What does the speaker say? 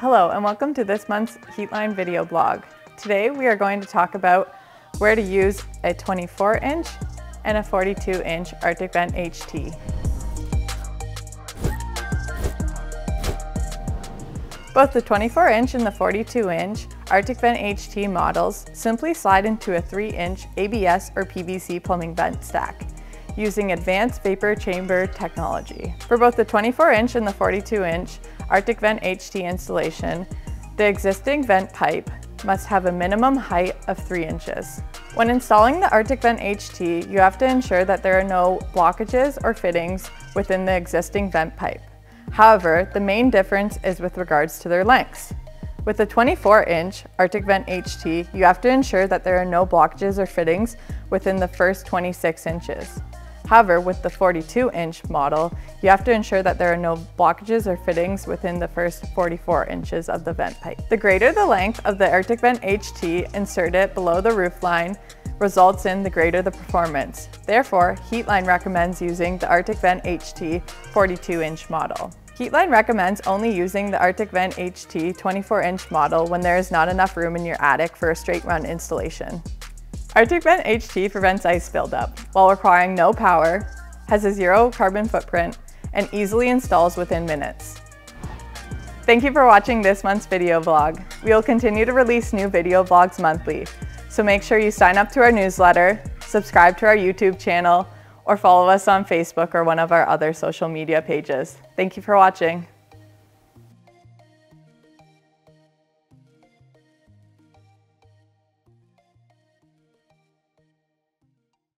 Hello and welcome to this month's Heatline video blog. Today we are going to talk about where to use a 24 inch and a 42 inch Arctic Vent HT. Both the 24 inch and the 42 inch Arctic Vent HT models simply slide into a 3 inch ABS or PVC plumbing vent stack using advanced vapor chamber technology. For both the 24 inch and the 42 inch Arctic Vent HT installation, the existing vent pipe must have a minimum height of 3 inches. When installing the Arctic Vent HT, you have to ensure that there are no blockages or fittings within the existing vent pipe. However, the main difference is with regards to their lengths. With the 24 inch Arctic Vent HT, you have to ensure that there are no blockages or fittings within the first 26 inches. However, with the 42 inch model, you have to ensure that there are no blockages or fittings within the first 44 inches of the vent pipe. The greater the length of the Arctic Vent HT inserted below the roof line results in the greater the performance. Therefore, Heatline recommends using the Arctic Vent HT 42 inch model. Heatline recommends only using the Arctic Vent HT 24 inch model when there is not enough room in your attic for a straight run installation. Arctic Vent HT prevents ice buildup while requiring no power, has a zero carbon footprint, and easily installs within minutes. Thank you for watching this month's video vlog. We will continue to release new video vlogs monthly, so make sure you sign up to our newsletter, subscribe to our YouTube channel, or follow us on Facebook or one of our other social media pages. Thank you for watching.